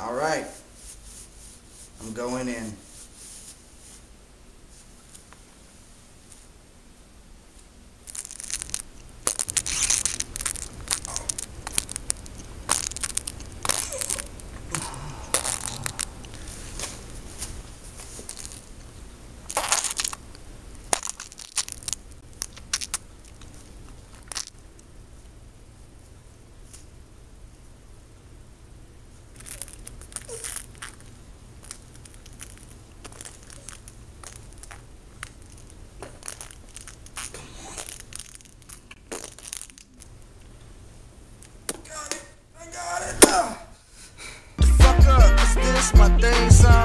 All right. I'm going in. my thing, son.